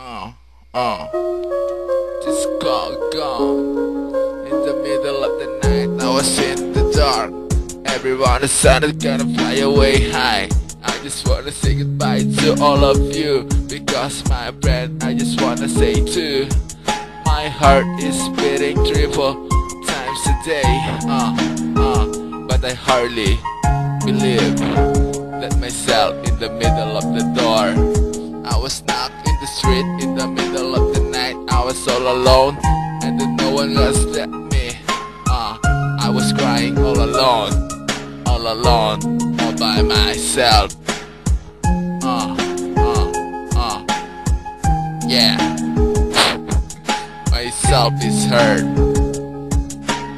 Uh, uh. Just go, go. In the middle of the night, I was in the dark. Everyone decided gonna fly away high. I just wanna say goodbye to all of you. Because my friend, I just wanna say too. My heart is beating triple times a day. Uh, uh. But I hardly believe that myself in the middle of the door. I was knocked alone, and then no one was at me. Uh, I was crying all alone, all alone, all by myself. Uh, uh, uh, yeah. Myself is hurt,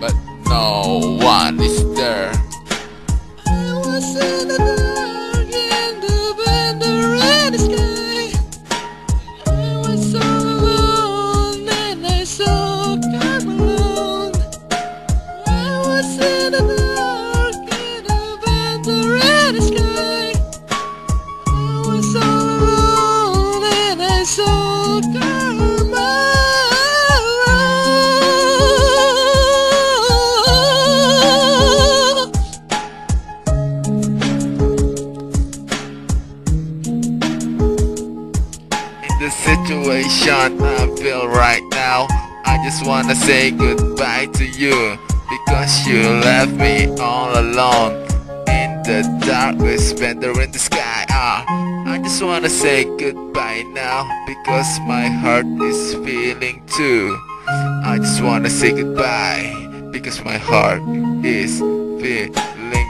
but no one is there. In the dark in the bend the red sky. I was and I saw. In the situation I feel right now, I just wanna say goodbye to you because you left me all alone in the dark with splendor in the sky. Ah, I just wanna say goodbye now because my heart is feeling too. I just wanna say goodbye because my heart is feeling.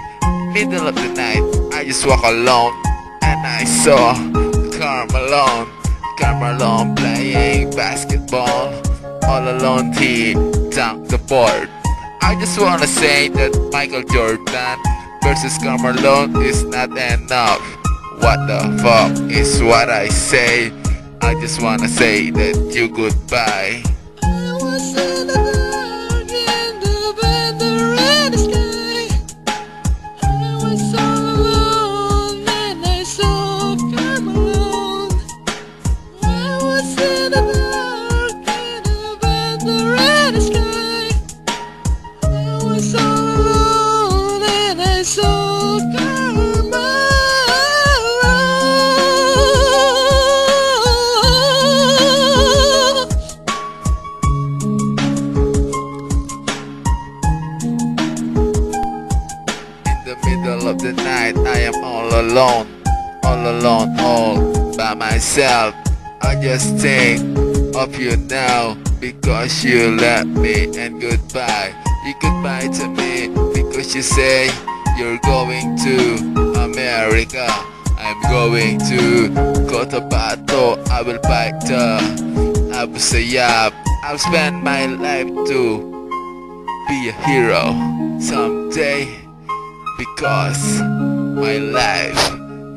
Middle of the night, I just walk alone and I saw Carmelo, Carmelo playing basketball. All alone he dunked the board. I just wanna say that Michael Jordan versus Carmelo is not enough. What the fuck is what I say? I just wanna say that you goodbye. The middle of the night, I am all alone, all alone, all by myself. I just think of you now because you left me and goodbye. You goodbye to me because you say you're going to America. I'm going to Cotabato. I will bite the Abu Sayyaf. I'll spend my life to be a hero someday because my life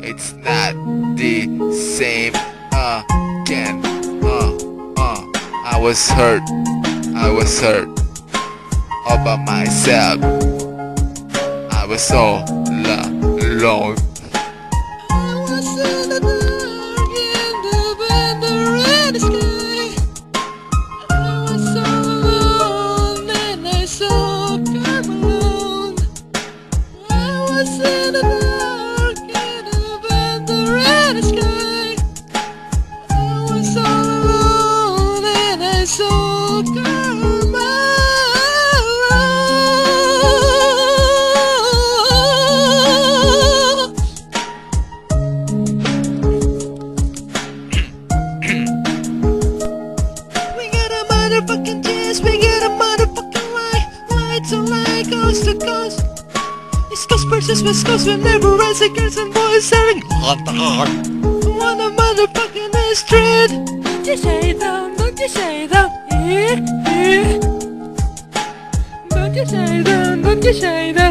it's not the same again. Uh, uh, I was hurt, I was hurt all by myself. I was so alone. Motherfucking chance, we get a motherfucking lie. Light to light, coast to coast. East Coast versus West Coast, we never rise like girls and boys selling hot hot. On a motherfucking street. Don't you say that, don't you say that. Eh, eh. Don't you say that, don't you say that.